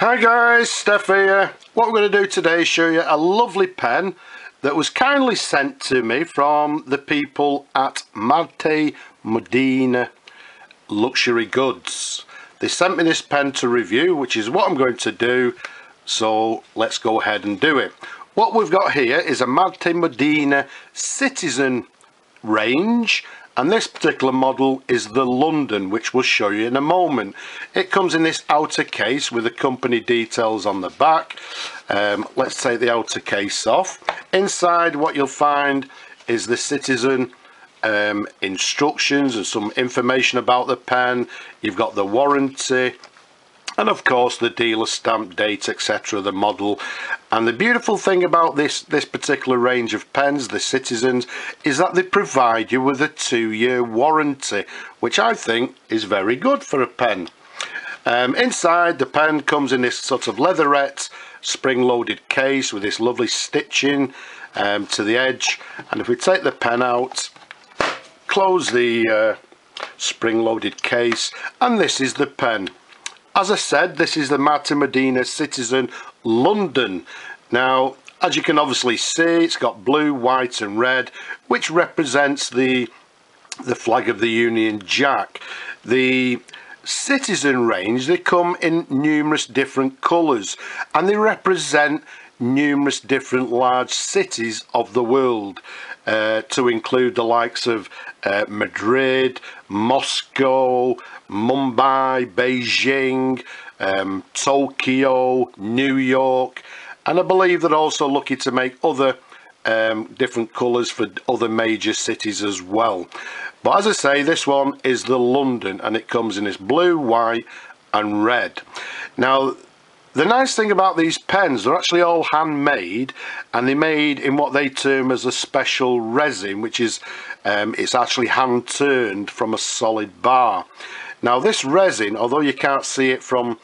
Hi guys, Steph here. What we're going to do today is show you a lovely pen that was kindly sent to me from the people at Marte Modena Luxury Goods. They sent me this pen to review, which is what I'm going to do, so let's go ahead and do it. What we've got here is a Marte Modena Citizen range and this particular model is the London which we'll show you in a moment. It comes in this outer case with the company details on the back. Um, let's take the outer case off. Inside what you'll find is the citizen um, instructions and some information about the pen. You've got the warranty and of course the dealer stamp date etc the model. And the beautiful thing about this this particular range of pens the citizens is that they provide you with a two-year warranty which i think is very good for a pen. Um, inside the pen comes in this sort of leatherette spring-loaded case with this lovely stitching um, to the edge. And if we take the pen out close the uh, spring-loaded case and this is the pen as I said, this is the Marte Modena Citizen London. Now, as you can obviously see, it's got blue, white and red, which represents the, the flag of the Union Jack. The Citizen range, they come in numerous different colours and they represent numerous different large cities of the world uh, to include the likes of uh, Madrid, Moscow, Mumbai, Beijing, um, Tokyo, New York, and I believe they're also looking to make other um, different colours for other major cities as well. But as I say, this one is the London and it comes in this blue, white and red. Now, the nice thing about these pens, they're actually all handmade and they're made in what they term as a special resin, which is, um, it's actually hand turned from a solid bar. Now this resin, although you can't see it from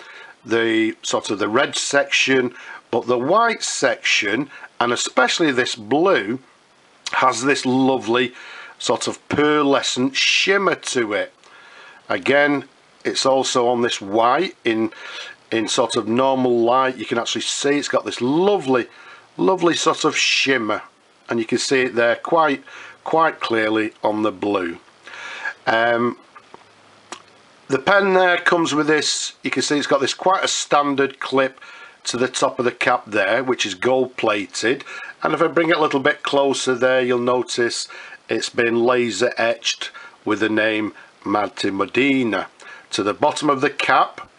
the sort of the red section, but the white section, and especially this blue, has this lovely sort of pearlescent shimmer to it. Again, it's also on this white in in sort of normal light. You can actually see it's got this lovely, lovely sort of shimmer, and you can see it there quite quite clearly on the blue. Um, the pen there comes with this, you can see it's got this quite a standard clip to the top of the cap there, which is gold plated. And if I bring it a little bit closer there, you'll notice it's been laser etched with the name Marte Modena. To the bottom of the cap,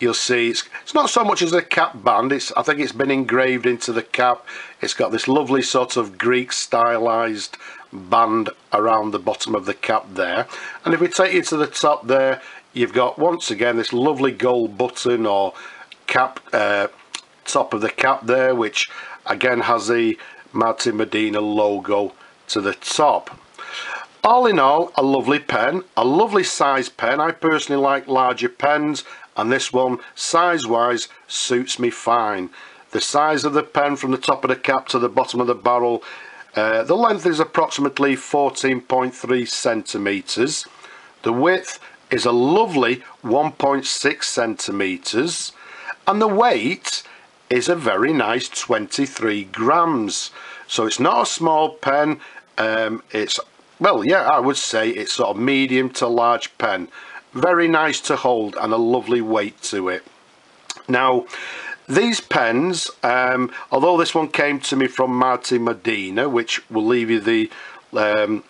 you'll see it's, it's not so much as a cap band, it's, I think it's been engraved into the cap. It's got this lovely sort of Greek stylized band around the bottom of the cap there. And if we take you to the top there, you've got once again this lovely gold button or cap uh, top of the cap there which again has the Marte Modena logo to the top all in all a lovely pen a lovely size pen I personally like larger pens and this one size wise suits me fine. The size of the pen from the top of the cap to the bottom of the barrel uh, the length is approximately 14.3 centimeters the width is a lovely 1.6 centimeters and the weight is a very nice 23 grams. So it's not a small pen um, it's well yeah I would say it's sort of medium to large pen very nice to hold and a lovely weight to it now these pens um, although this one came to me from Marte Modena which will leave you the um,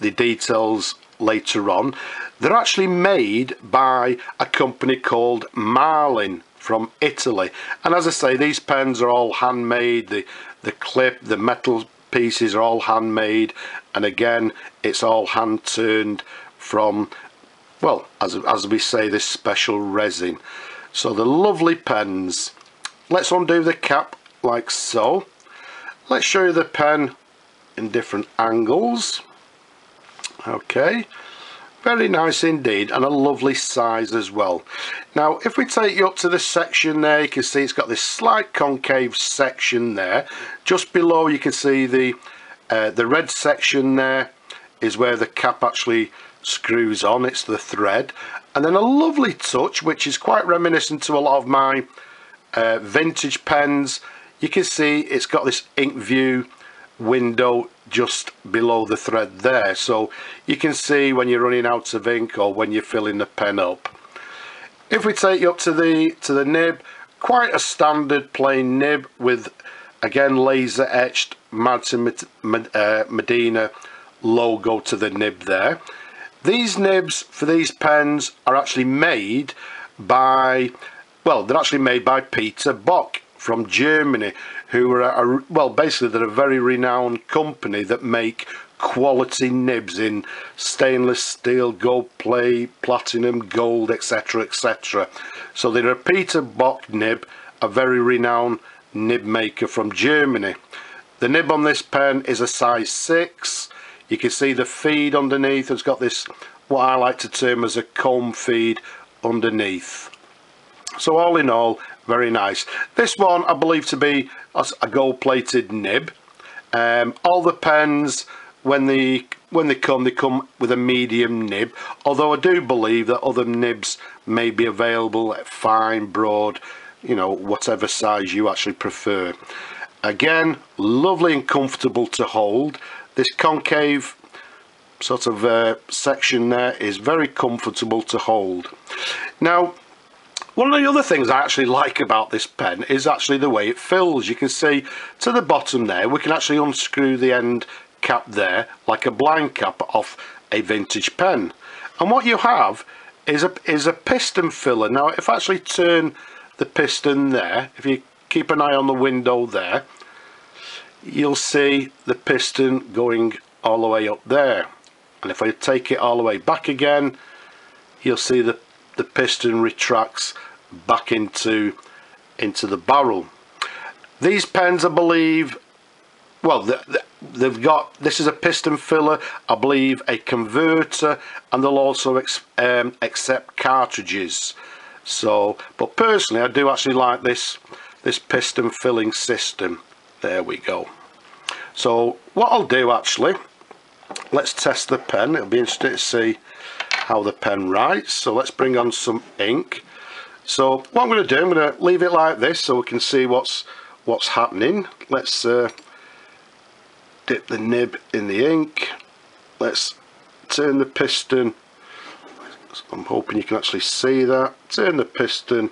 the details later on they're actually made by a company called Marlen from Italy. And as I say, these pens are all handmade. The, the clip, the metal pieces are all handmade. And again, it's all hand turned from, well, as, as we say, this special resin. So the lovely pens. Let's undo the cap like so. Let's show you the pen in different angles. Okay very nice indeed and a lovely size as well now if we take you up to this section there you can see it's got this slight concave section there just below you can see the uh, the red section there is where the cap actually screws on it's the thread. And then a lovely touch which is quite reminiscent to a lot of my uh, vintage pens. You can see it's got this ink view window just below the thread there. So you can see when you're running out of ink or when you're filling the pen up. If we take you up to the to the nib quite a standard plain nib with again laser etched Martin uh, Modena logo to the nib there these nibs for these pens are actually made by well they're actually made by Peter Bock from Germany who are a, well basically they're a very renowned company that make quality nibs in stainless steel gold plate platinum gold etc etc so they're a Peter Bock nib a very renowned nib maker from Germany. The nib on this pen is a size 6 you can see the feed underneath it's got this what I like to term as a comb feed underneath. So all in all very nice. This one I believe to be a gold plated nib. Um, all the pens when they when they come they come with a medium nib. Although I do believe that other nibs may be available at fine broad you know whatever size you actually prefer. Again lovely and comfortable to hold this concave sort of uh, section there is very comfortable to hold now one of the other things I actually like about this pen is actually the way it fills. You can see to the bottom there, we can actually unscrew the end cap there like a blind cap off a vintage pen. And what you have is a, is a piston filler. Now if I actually turn the piston there, if you keep an eye on the window there, you'll see the piston going all the way up there. And if I take it all the way back again, you'll see the, the piston retracts back into into the barrel. These pens I believe well they've got this is a piston filler I believe a converter and they'll also um, accept cartridges. So but personally I do actually like this this piston filling system. There we go so what I'll do actually let's test the pen it'll be interesting to see how the pen writes so let's bring on some ink so what I'm going to do, I'm going to leave it like this so we can see what's what's happening. Let's uh, dip the nib in the ink. Let's turn the piston. I'm hoping you can actually see that. Turn the piston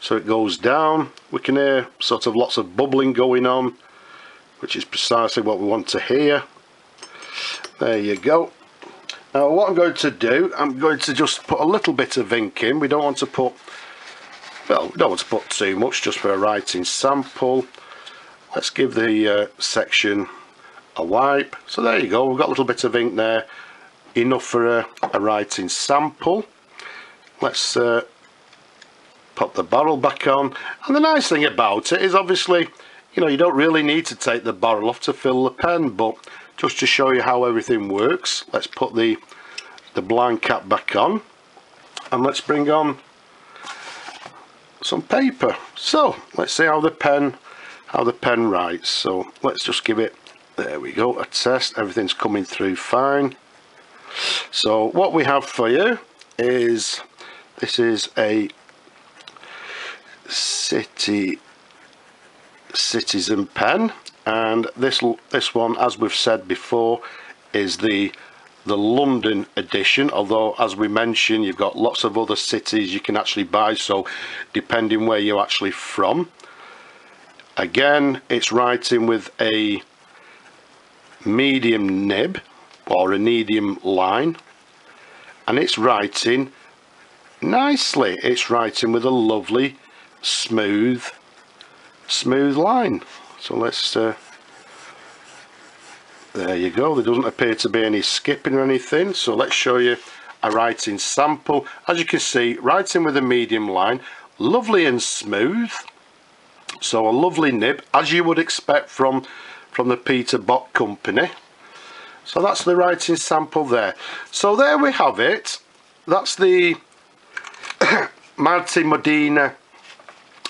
so it goes down. We can hear sort of lots of bubbling going on, which is precisely what we want to hear. There you go. Now what I'm going to do, I'm going to just put a little bit of ink in. We don't want to put well we don't want to put too much just for a writing sample let's give the uh, section a wipe so there you go we've got a little bit of ink there enough for a, a writing sample let's uh, put the barrel back on and the nice thing about it is obviously you know you don't really need to take the barrel off to fill the pen but just to show you how everything works let's put the the blind cap back on and let's bring on some paper. So let's see how the pen how the pen writes. So let's just give it there we go a test. Everything's coming through fine. So what we have for you is this is a city citizen pen. And this this one as we've said before is the the London edition. Although as we mentioned you've got lots of other cities you can actually buy so depending where you're actually from. Again it's writing with a medium nib or a medium line. And it's writing nicely. It's writing with a lovely smooth smooth line. So let's uh, there you go. There doesn't appear to be any skipping or anything. So let's show you a writing sample. As you can see writing with a medium line lovely and smooth. So a lovely nib as you would expect from from the Peter Bock company. So that's the writing sample there. So there we have it. That's the Marte Modena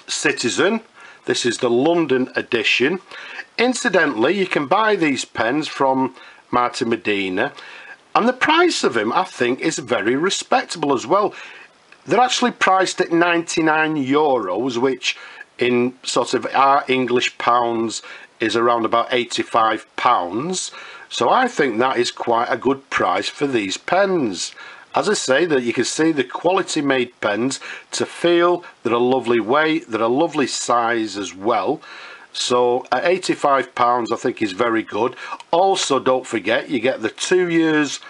Citizen this is the London edition. Incidentally, you can buy these pens from Marte Modena and the price of them I think is very respectable as well. They're actually priced at 99 euros which in sort of our English pounds is around about 85 pounds. So I think that is quite a good price for these pens as I say that you can see the quality made pens to feel they're a lovely weight they're a lovely size as well. So at 85 pounds I think is very good. Also don't forget you get the two years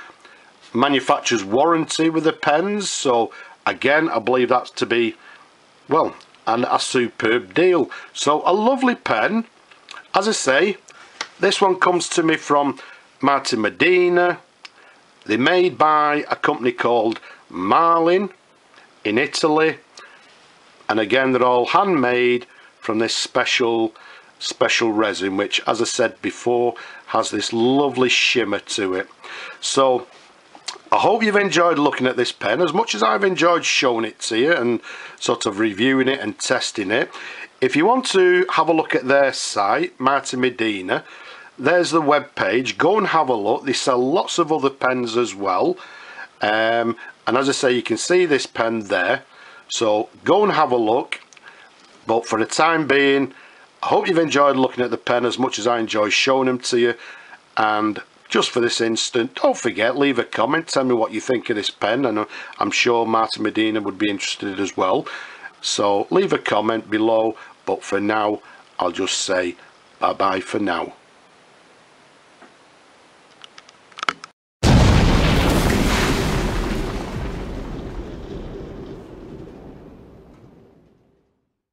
manufacturer's warranty with the pens. So again I believe that's to be well and a superb deal. So a lovely pen. As I say this one comes to me from Marte Modena they're made by a company called Marlen in Italy and again they're all handmade from this special special resin which as I said before has this lovely shimmer to it so I hope you've enjoyed looking at this pen as much as I've enjoyed showing it to you and sort of reviewing it and testing it. If you want to have a look at their site, Marte Modena, there's the web page. Go and have a look. They sell lots of other pens as well. Um, and as I say, you can see this pen there. So go and have a look. But for the time being, I hope you've enjoyed looking at the pen as much as I enjoy showing them to you. And just for this instant don't forget leave a comment tell me what you think of this pen and I'm sure Marte Modena would be interested as well so leave a comment below but for now I'll just say bye bye for now